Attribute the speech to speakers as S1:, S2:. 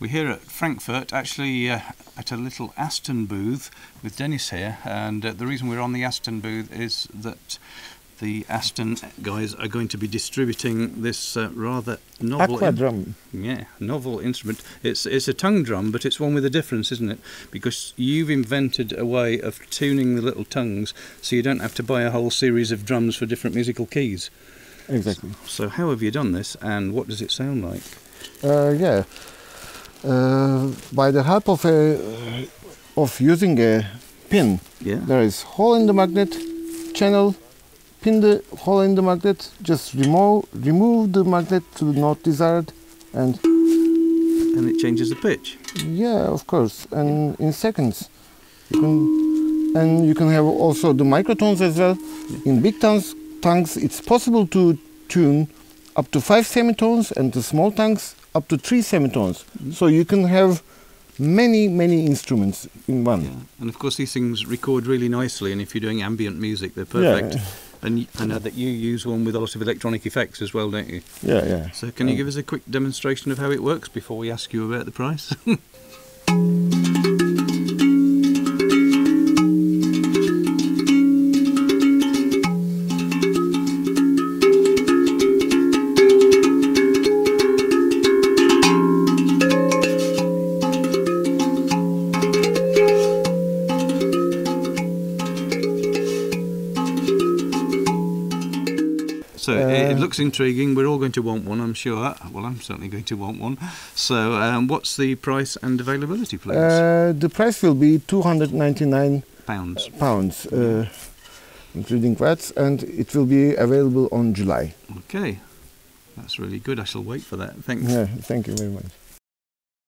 S1: We're here at Frankfurt, actually uh, at a little Aston booth with Dennis here, and uh, the reason we're on the Aston booth is that the Aston guys are going to be distributing this uh, rather novel,
S2: Aquadrum.
S1: yeah, novel instrument. It's it's a tongue drum, but it's one with a difference, isn't it? Because you've invented a way of tuning the little tongues, so you don't have to buy a whole series of drums for different musical keys.
S2: Exactly.
S1: So how have you done this, and what does it sound like?
S2: Uh, yeah. Uh, by the help of a of using a pin,
S1: Yeah.
S2: there is hole in the magnet channel. Pin the hole in the magnet. Just remove remove the magnet to the not desired, and
S1: And it changes the pitch.
S2: yeah, of course. And in seconds, you can and you can have also the microtones as well. In big tongues, tongues, it's possible to tune up to five semitones, and the small tongues up to three semitones. So you can have many, many instruments in one.
S1: Yeah. And of course, these things record really nicely, and if you're doing ambient music, they're perfect.
S2: Yeah,
S1: And I know that you use one with a lot of electronic effects as well, don't you?
S2: yeah, yeah.
S1: So, can you give us a quick demonstration of how it works before we ask you about the price? So it, it
S2: Uh,
S1: looks intriguing. We're all going to want one, I'm sure. Well, I'm certainly going to want one. So, um, what's the price and availability, please?
S2: Uh, the price will be 299
S1: Pounds.
S2: pounds, uh, including VAT, and it will be available on July.
S1: Okay, that's really good. I shall wait for that. Thanks.
S2: Yeah, thank you very much.